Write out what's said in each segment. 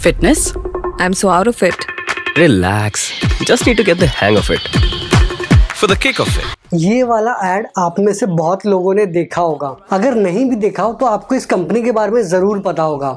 Fitness? I'm so out of it. Relax. Just need to get the hang of it. For the kick of it. ये वाला add आप में से बहुत लोगों ने देखा होगा अगर नहीं भी देखा हो तो आपको इस कंपनी के बारे में ज़रूर पता होगा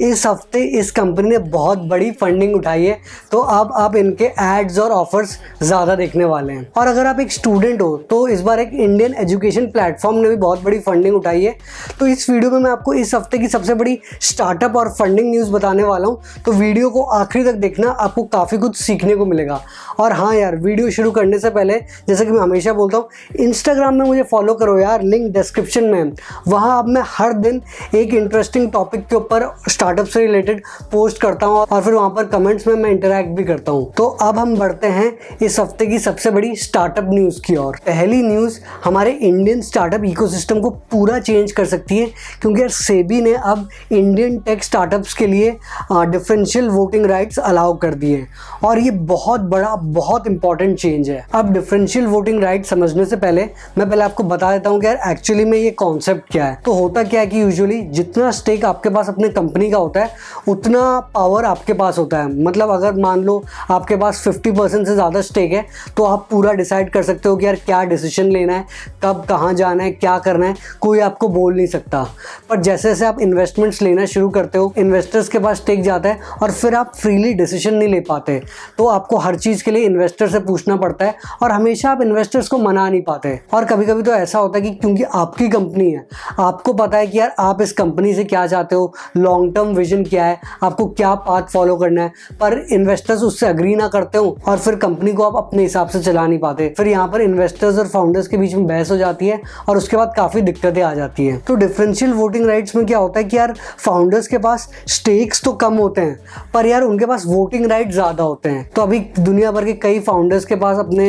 इस हफ़्ते इस कंपनी ने बहुत बड़ी फंडिंग उठाई है तो अब आप इनके एड्स और ऑफर्स ज़्यादा देखने वाले हैं। और अगर आप एक स्टूडेंट हो तो इस बार एक इंडियन एजुकेशन प्लेटफॉर्म ने भी बहुत बड़ी फंडिंग उठाई है। तो इस वीडियो में मैं आपको इस हफ़्ते की सबसे बड़ी स्टार्टअप और फंडिंग न्यूज़ बताने वाला हूँ। तो वीडियो को आखिरी तक देखना, आपको काफ़ी कुछ सीखने को मिलेगा। और हाँ यार वीडियो शुरू करने से पहले, जैसे कि मैं हमेशा बोलता हूँ इंस्टाग्राम में मुझे फॉलो करो यार लिंक डिस्क्रिप्शन में। वहाँ अब मैं हर दिन एक इंटरेस्टिंग टॉपिक के ऊपर स्टार्टअप से रिलेटेड पोस्ट करता हूँ और फिर वहाँ पर कमेंट्स में मैं इंटरेक्ट भी करता हूँ। तो अब हम बढ़ते हैं इस हफ़्ते की सबसे बड़ी स्टार्टअप न्यूज़ की ओर। पहली न्यूज़ हमारे इंडियन स्टार्टअप इकोसिस्टम को पूरा चेंज कर सकती है, क्योंकि यार सेबी ने अब इंडियन टेक स्टार्टअप्स के लिए डिफरेंशियल वोटिंग राइट्स अलाउ कर दिए हैं। और ये बहुत बड़ा, बहुत इंपॉर्टेंट चेंज है। अब डिफरेंशियल वोटिंग राइट समझने से पहले मैं पहले आपको बता देता हूँ कि यार एक्चुअली में ये कॉन्सेप्ट क्या है। तो होता क्या है कि यूजुअली जितना स्टेक आपके पास अपने कंपनी का होता है, उतना पावर आपके पास होता है। मतलब अगर मान लो आपके पास 50 परसेंट से ज़्यादा स्टेक है तो आप पूरा डिसाइड कर सकते हो कि यार क्या डिसीज़न लेना है, कब, कहाँ जाना है, क्या करना है। कोई आपको बोल नहीं सकता। पर जैसे जैसे आप इन्वेस्टमेंट्स लेना शुरू करते हो इन्वेस्टर्स के पास स्टेक जाता है और फिर आप फ्रीली डिसीज़न नहीं ले पाते। तो आपको हर चीज़ के लिए इन्वेस्टर से पूछना पड़ता है और हमेशा आप इन्वेस्टर्स को मना नहीं पाते। और कभी कभी तो ऐसा होता है कि क्योंकि आपकी कंपनी है, आपको पता है कि यार आप इस कंपनी से क्या चाहते हो लॉन्ग टर्म विजन क्या है, आपको क्या पाथ फॉलो करना है, पर इन्वेस्टर्स उससे अग्री ना करते हो और फिर कंपनी को आप अपने हिसाब से चला नहीं पाते। फिर यहाँ पर इन्वेस्टर्स और फाउंडर्स के बीच में बहस हो जाती है और उसके बाद काफ़ी दिक्कतें आ जाती हैं। तो डिफरेंशियल वोटिंग राइट्स में क्या होता है कि यार फाउंडर्स के पास स्टेक्स तो कम होते हैं, पर यार उनके पास वोटिंग राइट ज़्यादा होते हैं। तो अभी दुनिया भर के कई फाउंडर्स के पास अपने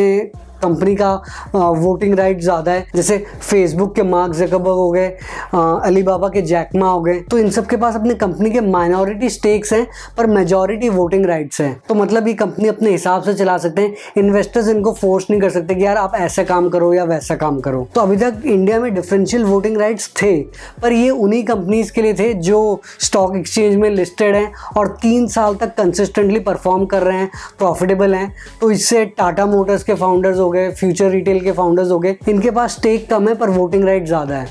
कंपनी का वोटिंग राइट ज़्यादा है। जैसे फेसबुक के मार्क जकबर्ग हो गए अलीबाबा के जैकमा हो गए तो इन सब के पास अपने कंपनी के माइनॉरिटी स्टेक्स हैं, पर मेजॉरिटी वोटिंग राइट्स हैं। तो मतलब ये कंपनी अपने हिसाब से चला सकते हैं। इन्वेस्टर्स इनको फोर्स नहीं कर सकते कि यार आप ऐसा काम करो या वैसा काम करो। तो अभी तक इंडिया में डिफरेंशियल वोटिंग राइट्स थे, पर ये उन्हीं कंपनीज़ के लिए थे जो स्टॉक एक्सचेंज में लिस्टेड हैं और तीन साल तक कंसिस्टेंटली परफॉर्म कर रहे हैं प्रॉफिटेबल हैं। तो इससे टाटा मोटर्स के फाउंडर्स हो गए फ्यूचर रिटेल के फाउंडर्स हो गए, इनके पास स्टेक कम है, पर वोटिंग राइट ज़्यादा है।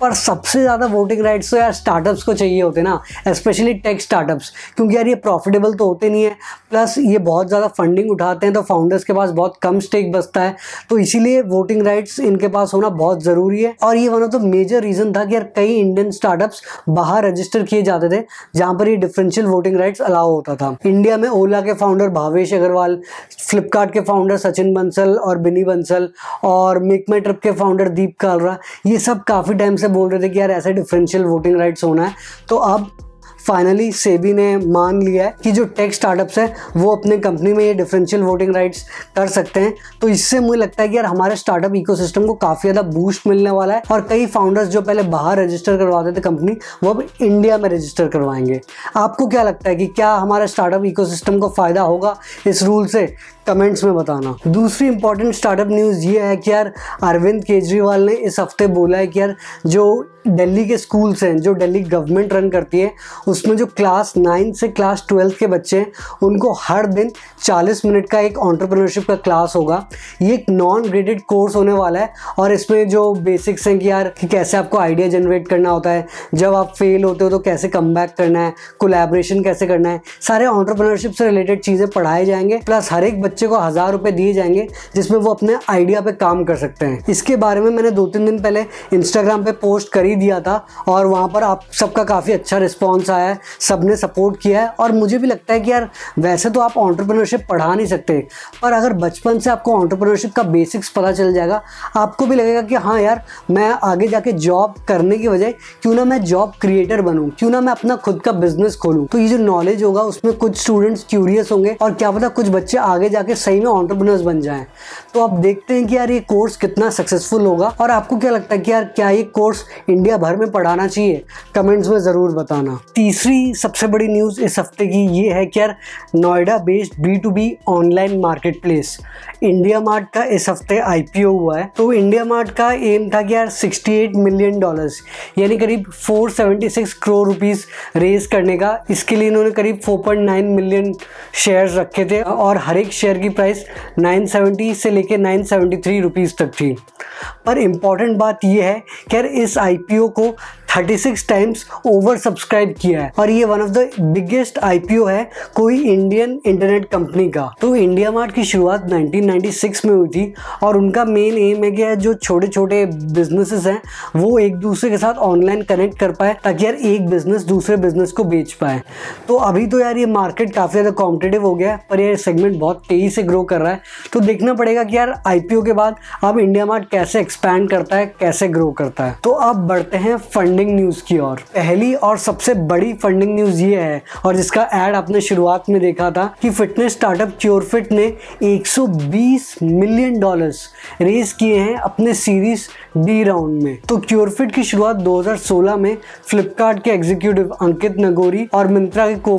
पर सबसे ज़्यादा वोटिंग राइट्स तो यार स्टार्टअप्स को चाहिए होते ना स्पेशली टेक स्टार्टअप्स क्योंकि यार ये प्रॉफिटेबल तो होते नहीं है प्लस ये बहुत ज़्यादा फंडिंग उठाते हैं तो फाउंडर्स के पास बहुत कम स्टेक बचता है तो इसीलिए वोटिंग राइट्स इनके पास होना बहुत ज़रूरी है। और ये one of the major reason था कि यार कई इंडियन स्टार्टअप्स बाहर रजिस्टर किए जाते थे, जहाँ पर ये डिफरेंशियल वोटिंग राइट्स अलाउ होता था। इंडिया में ओला के फाउंडर भावेश अग्रवाल फ्लिपकार्ट के फाउंडर सचिन बंसल और बिनी बंसल और मेक माई ट्रिप के फाउंडर दीप कालरा ये सब काफ़ी टाइम से बोल रहे थे कि यार ऐसे डिफरेंशियल वोटिंग राइट्स होना है तो अब फाइनली सेबी ने मान लिया है कि जो टेक स्टार्टअप्स हैं, वो अपने कंपनी में ये डिफरेंशियल वोटिंग राइट्स कर सकते हैं। तो इससे मुझे लगता है कि यार हमारे स्टार्टअप इकोसिस्टम को काफ़ी ज़्यादा बूस्ट मिलने वाला है और कई फाउंडर्स जो पहले बाहर रजिस्टर करवाते थे कंपनी वो अब इंडिया में रजिस्टर करवाएँगे। आपको क्या लगता है कि क्या हमारे स्टार्टअप इकोसिस्टम को फ़ायदा होगा इस रूल से? कमेंट्स में बताना। दूसरी इंपॉर्टेंट स्टार्टअप न्यूज़ ये है कि यार अरविंद केजरीवाल ने इस हफ़्ते बोला है कि यार जो दिल्ली के स्कूल्स हैं, जो दिल्ली गवर्नमेंट रन करती है उसमें जो क्लास नाइन्थ से क्लास ट्वेल्थ के बच्चे हैं, उनको हर दिन 40 मिनट का एक ऑन्टरप्रनरशिप का क्लास होगा। ये एक नॉन ग्रेडेड कोर्स होने वाला है और इसमें जो बेसिक्स हैं कि यार कि कैसे आपको आइडिया जनरेट करना होता है, जब आप फेल होते हो तो कैसे कम करना है कोलेब्रेशन कैसे करना है, सारे ऑन्टरप्रनरशिप से रिलेटेड चीज़ें पढ़ाए जाएँगे प्लस हर एक बच्चे को हज़ार रुपये दिए जाएँगे, जिसमें वो अपने आइडिया पे काम कर सकते हैं। इसके बारे में मैंने दो तीन दिन पहले इंस्टाग्राम पे पोस्ट कर ही दिया था और वहाँ पर आप सबका काफ़ी अच्छा रिस्पॉन्स आया। है सबने सपोर्ट किया है और मुझे भी लगता है कि यार वैसे तो आप ऑन्टरप्रनरशिप पढ़ा नहीं सकते, पर अगर बचपन से आपको ऑन्टरप्रनरशिप का बेसिक्स पता चल जाएगा, आपको भी लगेगा कि हाँ यार, मैं आगे जाके जॉब करने की वजह क्यों ना मैं जॉब क्रिएटर बनूँ, क्यों ना मैं अपना खुद का बिज़नेस खोलूँ। तो ये जो नॉलेज होगा, उसमें कुछ स्टूडेंट्स क्यूरियस होंगे और क्या पता कुछ बच्चे आगे जाके सही में ऑन्टरप्रनर्स बन जाएँ। तो आप देखते हैं कि यार ये कोर्स कितना सक्सेसफुल होगा और आपको क्या लगता है कि यार क्या ये कोर्स इंडिया भर में पढ़ाना चाहिए? कमेंट्स में ज़रूर बताना। तीसरी तीसरी सबसे बड़ी न्यूज़ इस हफ़्ते की ये है कि यार, Noida based B to B online marketplace IndiaMART का इस हफ़्ते आईपीओ हुआ है। तो इंडिया मार्ट का एम था कि यार 68 मिलियन डॉलर्स यानी करीब 476 करोड़ रुपीस रेज करने का। इसके लिए इन्होंने करीब 4.9 मिलियन शेयर्स रखे थे और हर एक शेयर की प्राइस 970 से लेकर 973 रुपीस तक थी। पर इंपॉर्टेंट बात यह है कि यार, इस आईपीओ को 36 टाइम्स ओवर सब्सक्राइब किया है। और ये one of the biggest IPO है कोई इंडियन इंटरनेट कंपनी का। तो इंडिया मार्ट की शुरुआत 1996 में हुई थी और उनका मेन एम है कि जो छोटे छोटे बिजनेसेस हैं, वो एक दूसरे के साथ ऑनलाइन कनेक्ट कर पाए, ताकि यार एक बिज़नेस दूसरे बिज़नेस को बेच पाए। तो अभी तो यार ये मार्केट काफ़ी ज़्यादा कॉम्पिटेटिव हो गया है, पर ये सेगमेंट बहुत तेज़ी से ग्रो कर रहा है। तो देखना पड़ेगा कि यार आईपीओ के बाद अब इंडिया मार्ट कैसे एक्सपैंड करता है, कैसे ग्रो करता है। तो अब बढ़ते हैं फंडिंग फंडिंग न्यूज़ की ओर। पहली और सबसे बड़ी फंडिंग न्यूज़ ये है, और जिसका एड आपने शुरुआत में देखा था कि फिटनेस स्टार्टअप क्योरफिट ने 120 मिलियन डॉलर्स रेज किए हैं अपने सीरीज़ डी राउंड में। तो क्योरफिट की शुरुआत 2016 में फ्लिपकार्ट के एग्जीक्यूटिव अंकित नगोरी और मिंत्रा के को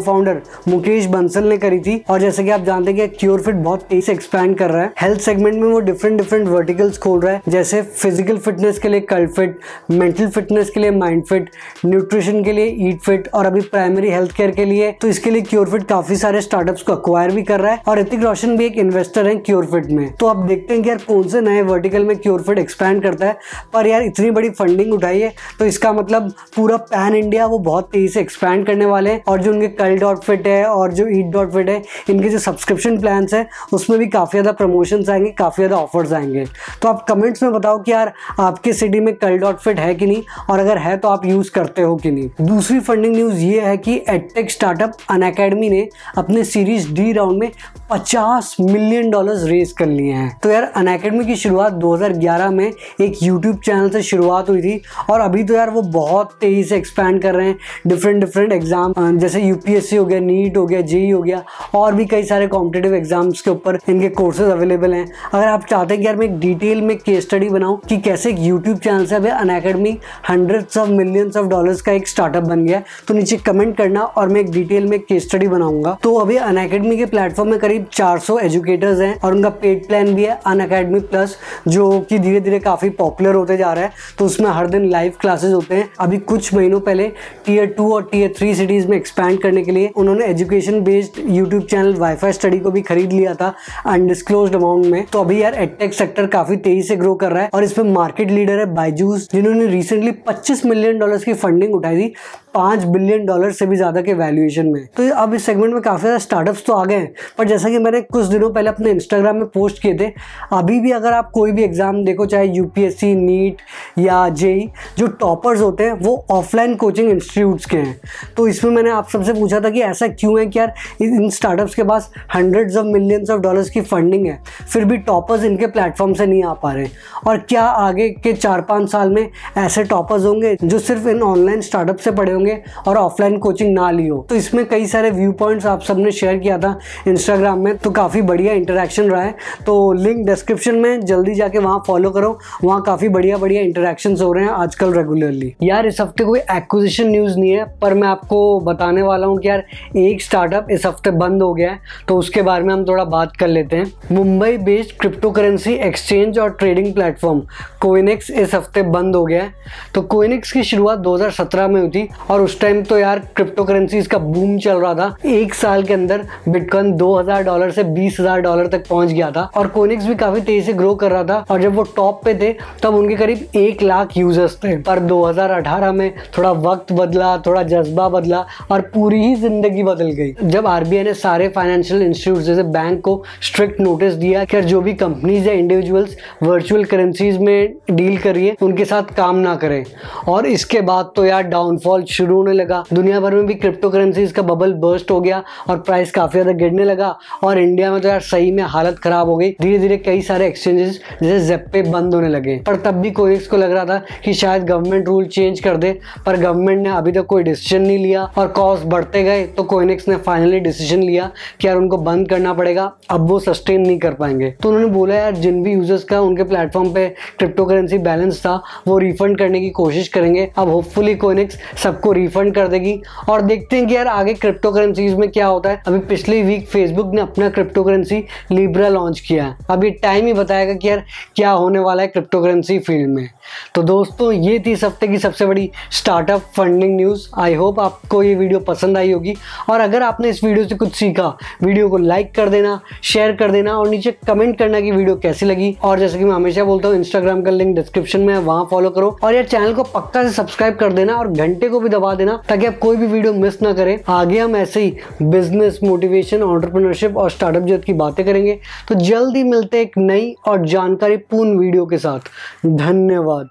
मुकेश बंसल ने करी थी। और जैसे कि आप जानते हैं कि क्योरफिट बहुत तेज़ी से एक्सपैंड कर रहा है। हेल्थ सेगमेंट में वो डिफरेंट डिफरेंट वर्टिकल्स खोल रहा है, जैसे फ़िज़िकल फिटनेस के लिए कल्ट फिट मेंटल फिटनेस के लिए माइंड फिट न्यूट्रिशन के लिए ईट फिट और अभी प्राइमरी हेल्थ केयर के लिए तो इसके लिए क्योर फिट काफ़ी सारे स्टार्टअप्स को अक्वायर भी कर रहा है और ऋतिक रोशन भी एक इन्वेस्टर है क्योर फिट में। तो अब देखते हैं कि यार कौन से नए वर्टिकल में क्योर फिट एक्सपैंड करता है, पर यार इतनी बड़ी फंडिंग उठाई है तो इसका मतलब पूरा पैन इंडिया वो बहुत तेज़ी से एक्सपैंड करने वाले हैं और जो उनके कल डॉट फिट है और जो ईट डॉट फिट है, इनके जो सब्सक्रिप्शन प्लान है, उसमें भी काफ़ी ज़्यादा प्रमोशन आएँगे, काफ़ी ज़्यादा ऑफर्स आएँगे। तो आप कमेंट्स में बताओ कि यार आपके सिटी में कल डॉट फिट है कि नहीं, और अगर है तो आप यूज़ करते हो कि नहीं? दूसरी फंडिंग न्यूज़ ये है कि एडटेक स्टार्टअप अन अकेडमी ने अपने सीरीज़ डी राउंड में 50 मिलियन डॉलर्स रेज कर लिए हैं। तो यार अन अकेडमी की शुरुआत 2011 में एक यूट्यूब चैनल से शुरुआत हुई थी और अभी तो यार वो बहुत तेज़ी से एक्सपैंड कर रहे हैं। डिफरेंट डिफरेंट एग्ज़ाम जैसे यूपीएससी हो गया नीट हो गया जेई हो गया, और भी कई सारे कॉम्पिटेटिव एग्ज़ाम्स के ऊपर इनके कोर्सेज अवेलेबल हैं। अगर आप चाहते हैं कि यार मैं एक डिटेल में केस स्टडी बनाऊँ कि कैसे एक यूट्यूब चैनल से अभी Unacademy hundreds of millions of dollars का एक स्टार्टअप बन गया तो नीचे कमेंट करना और मैं एक डिटेल में केस स्टडी बनाऊँगा। तो अभी अन के प्लेटफॉर्म में करीब 400 एजुकेटर्स हैं और उनका पेड प्लान भी है अन प्लस जो कि धीरे धीरे काफ़ी पॉपुलर होते जा रहा है। तो उसमें हर दिन लाइव क्लासेस होते हैं। अभी कुछ महीनों पहले टीयर टू और टीयर थ्री सिटीज़ में एक्सपैंड करने के लिए उन्होंने education based YouTube channel Wifistudy को भी खरीद लिया था अनडिस्क्लोज अमाउंट में। तो अभी यार एडटेक सेक्टर काफ़ी तेज़ी से ग्रो कर रहा है और इसमें मार्केट लीडर है बाइजूस जिन्होंने रिसेंटली 25 मिलियन डॉलर्स की फंडिंग उठाई थी। पाँच बिलियन डॉलर से भी ज़्यादा के वैल्यूएशन में। तो अब इस सेगमेंट में काफ़ी ज़्यादा स्टार्टअप्स तो आ गए हैं। पर जैसा कि मैंने कुछ दिनों पहले अपने इंस्टाग्राम में पोस्ट किए थे, अभी भी अगर आप कोई भी एग्ज़ाम देखो, चाहे यूपीएससी नीट या जेई जो टॉपर्स होते हैं, वो ऑफलाइन कोचिंग इंस्टीट्यूट्स के हैं। तो इसमें मैंने आप सबसे पूछा था कि ऐसा क्यों है कि यार, इन स्टार्टअप्स के पास hundreds of millions of dollars की फंडिंग है, फिर भी टॉपर्स इनके प्लेटफॉर्म से नहीं आ पा रहे और क्या आगे के चार पाँच साल में ऐसे टॉपर्स होंगे, जो सिर्फ़ इन ऑनलाइन स्टार्टअप से पढ़े होंगे? और ऑफलाइन कोचिंग ना ली हो तो इसमें कई सारे व्यू पॉइंट्स आप सबने शेयर किया था इंस्टाग्राम में तो काफ़ी बढ़िया इंटरेक्शन रहा है। तो लिंक डिस्क्रिप्शन में जल्दी जाके वहाँ फॉलो करो। वहाँ काफ़ी बढ़िया बढ़िया इंटरेक्शन हो रहे हैं आजकल रेगुलरली यार, इस हफ़्ते कोई एक्विजिशन न्यूज़ नहीं है, पर मैं आपको बताने वाला हूँ कि यार, एक स्टार्टअप इस हफ़्ते बंद हो गया है। तो उसके बारे में हम थोड़ा बात कर लेते हैं। Mumbai based crypto currency exchange और ट्रेडिंग प्लेटफॉर्म कोइनेक्स इस हफ़्ते बंद हो गया है। तो कोइनेक्स की शुरुआत 2017 में हुई थी और उस टाइम तो यार क्रिप्टो करेंसीज का बूम चल रहा था। एक साल के अंदर बिटकॉइन 2000 डॉलर से 20000 डॉलर तक पहुँच गया था और कोनिक्स भी काफ़ी तेज़ी से ग्रो कर रहा था और जब वो टॉप पे थे, तब उनके करीब एक लाख यूज़र्स थे। पर 2018 में थोड़ा वक्त बदला, थोड़ा जज्बा बदला और पूरी ही ज़िंदगी बदल गई। जब आरबीआई ने सारे फाइनेंशियल इंस्टीट्यूट जैसे बैंक को स्ट्रिक्ट नोटिस दिया कि जो भी कंपनीज़ या इंडिविजुअल्स वर्चुअल करेंसीज में डील करिए उनके साथ काम ना करें। और इसके बाद तो यार डाउनफॉल शुरू होने लगा। दुनिया भर में भी क्रिप्टो करेंसीज का बबल बर्स्ट हो गया और प्राइस काफ़ी ज़्यादा गिरने लगा और इंडिया में तो यार सही में हालत खराब हो गई। धीरे धीरे कई सारे एक्सचेंजेस जैसे जेपे बंद होने लगे। पर तब भी कोरिक्स को लग रहा था कि शायद गवर्नमेंट रूल चेंज कर दे, पर गवर्नमेंट ने अभी तक कोई डिसीज़न नहीं लिया और कॉस्ट बढ़ते गए तो कोइनिक्स ने फाइनली डिसीज़न लिया कि यार उनको बंद करना पड़ेगा, अब वो सस्टेन नहीं कर पाएँगे। तो उन्होंने बोला, यार, जिन भी यूज़र्स का उनके प्लेटफॉर्म पे क्रिप्टो करेंसी बैलेंस था, वो रिफंड करने की कोशिश करेंगे। अब होपफुली कोइनिक्स सबको आपको रिफंड कर देगी और देखते हैं कि यार आगे क्रिप्टो करेंसीज में क्या होता है। अभी पिछले वीक फेसबुक ने अपना क्रिप्टो करेंसी लिब्रा लॉन्च किया है। अभी टाइम ही बताएगा कि यार क्या होने वाला है क्रिप्टो करेंसी फ़ील्ड में। तो दोस्तों, ये थी इस हफ़्ते की सबसे बड़ी स्टार्टअप फंडिंग न्यूज़ आई होप आपको ये वीडियो पसंद आई होगी। और अगर आपने इस वीडियो से कुछ सीखा वीडियो को लाइक कर देना शेयर कर देना और नीचे कमेंट करना कि वीडियो कैसी लगी। और जैसे कि मैं हमेशा बोलता हूँ इंस्टाग्राम का लिंक डिस्क्रिप्शन में है, वहाँ फॉलो करो। और यार चैनल को पक्का से सब्सक्राइब कर देना और घंटे को भी दबा देना ताकि आप कोई भी वीडियो मिस ना करें। आगे हम ऐसे ही बिज़नेस मोटिवेशन ऑन्टरप्रनरशिप और स्टार्टअप जगत की बातें करेंगे। तो जल्द ही मिलते एक नई और जानकारी पूर्ण वीडियो के साथ। धन्यवाद।